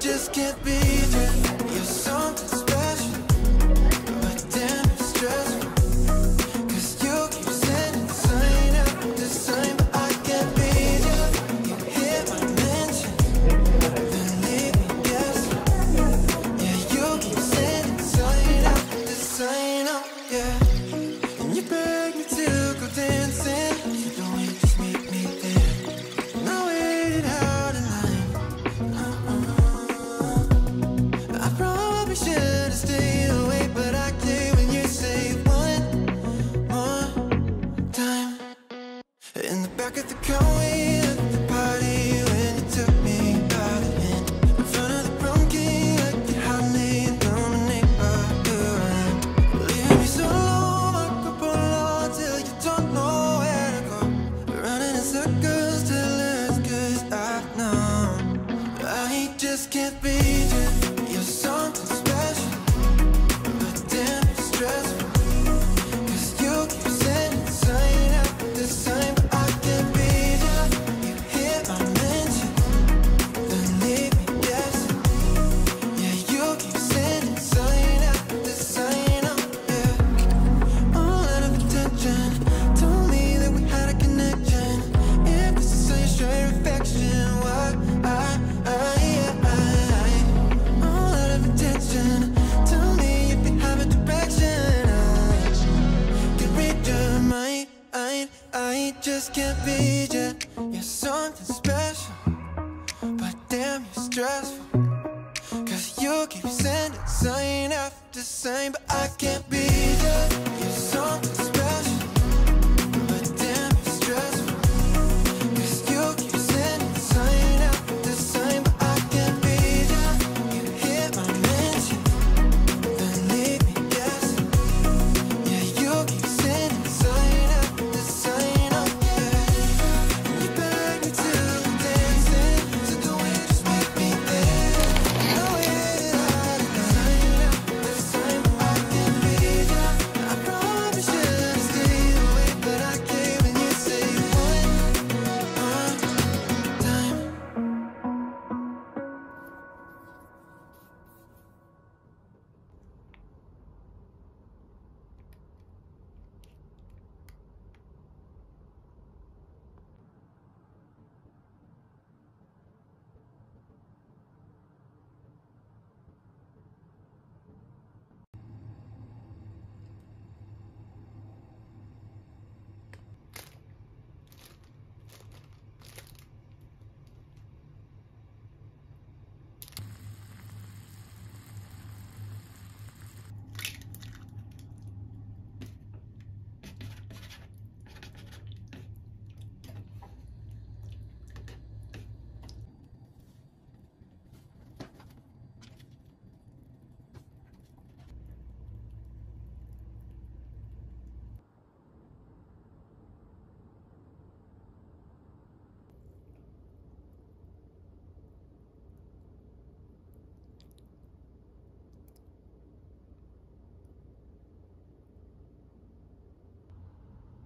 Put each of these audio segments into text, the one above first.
just can't be. Just just can't be you. You're something special, but damn, you're stressful. Cause you keep sending sign after sign, but I can't be.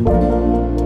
Música